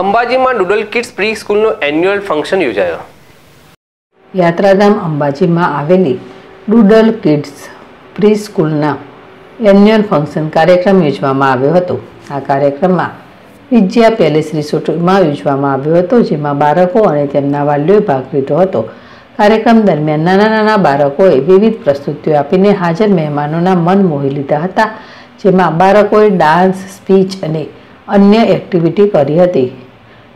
અંબાજીમાં doodle kids pre સ્કૂલનો annual function યોજાયો. યાત્રાધામ અંબાજીમાં આવેલી ડુડલ કિડ્સ પ્રી સ્કૂલના એન્યુઅલ ફંક્શન કાર્યક્રમ યોજવામાં આવ્યો હતો. આ કાર્યક્રમમાં વિજયા પેલેસ રિસોર્ટમાં યોજવામાં આવ્યો હતો, જેમાં બાળકો અને તેમના વાલીઓએ ભાગ લીધો હતો. કાર્યક્રમ દરમિયાન નાના નાના બાળકોએ વિવિધ પ્રસ્તુતિઓ આપીને હાજર મહેમાનોના મન મોહી લીધા હતા, જેમાં બાળકોએ ડાન્સ, સ્પીચ અને અન્ય એક્ટિવિટી કરી હતી.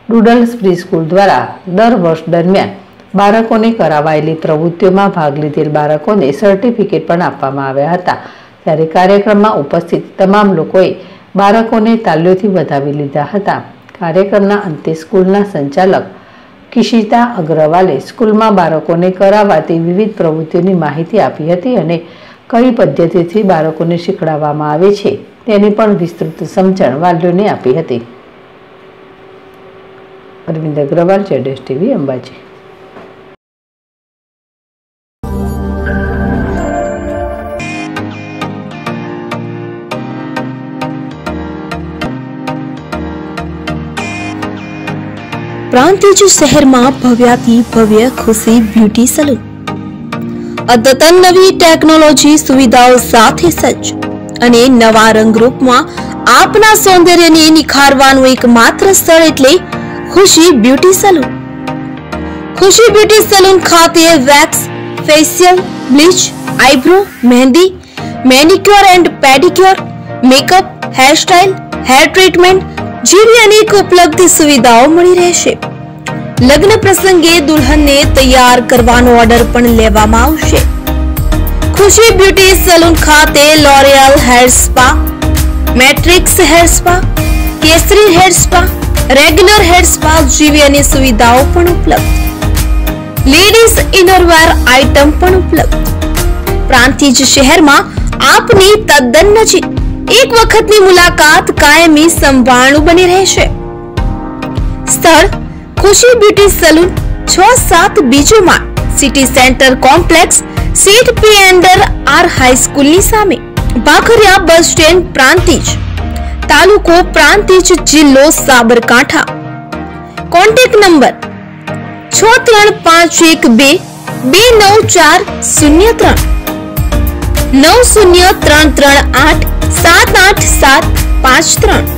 ડુડલ્સ પ્રી સ્કૂલ દ્વારા દર વર્ષ દરમિયાન બાળકોને કરાવાયેલી પ્રવૃત્તિઓમાં ભાગ લીધેલ બાળકોને સર્ટિફિકેટ પણ આપવામાં આવ્યા હતા. ત્યારે કાર્યક્રમમાં ઉપસ્થિત તમામ લોકોએ બાળકોને તાલીઓથી વધાવી લીધા હતા. કાર્યક્રમના અંતે સ્કૂલના સંચાલક કિશિતા અગ્રવાલે સ્કૂલમાં બાળકોને કરાવાતી વિવિધ પ્રવૃત્તિઓની માહિતી આપી હતી અને કઈ પદ્ધતિથી બાળકોને શીખડાવવામાં આવે છે. તેની પણ વિસ્તૃત સમજણ વાલીઓને આપી હતી. અરવિંદ અગ્રવાલ જેડેશ ટીવી, અંબાજી. પ્રાંતિજ શહેરમાં ભવ્યાતી, ભવ્ય, ખુશી, બ્યુટી સલૂન. અદ્યતન નવી ટેકનોલોજી સુવિધાઓ સાથે સજ્જ. અને નવા રંગરૂપમાં આપના સૌંદર્યને નિખારવાનું એકમાત્ર સ્થળ એટલે Khushi beauty salon. Khushi beauty salon ખાતે wax, facial, bleach, eyebrow, mehndi, manicure and pedicure, makeup, hairstyle, hair treatment જેવી અનેક ઉપલબ્ધ સુવિધાઓ મળી રહેશે. લગ્ન પ્રસંગે દુલ્હનને તૈયાર કરવાનો ઓર્ડર પણ લેવામાં આવશે. ખુશી બ્યુટી સલૂન ખાતે L'Oreal hair spa Matrix hair spa Kesari hair spa regular hair spa જેવી અન્ય સુવિધાઓ પણ ઉપલબ્ધ. લેડીઝ ઇનરવેર આઇટમ પણ ઉપલબ્ધ. પ્રાંતિજ શહેરમાં આપની તદ્દન નજીક એક વખતની મુલાકાત કાયમી સંભાળનું બની રહેશે. સ્થળ ખુશી બ્યુટી સલૂન છ સાત બીજો માળ સિટી સેન્ટર કોમ્પ્લેક્સ સીટ પી એન્ડર આર હાઈસ્કૂલની સામે. Bhakhariya bus stand Prantij. તાલુકો પ્રાંતિજ જિલ્લો સાબરકાંઠા. કોન્ટેક્ટ નંબર છ ત્રણ પાંચ એક બે બે નવ ચાર શૂન્ય ત્રણ. નવ શૂન્ય ત્રણ ત્રણ આઠ સાત આઠ સાત પાંચ ત્રણ.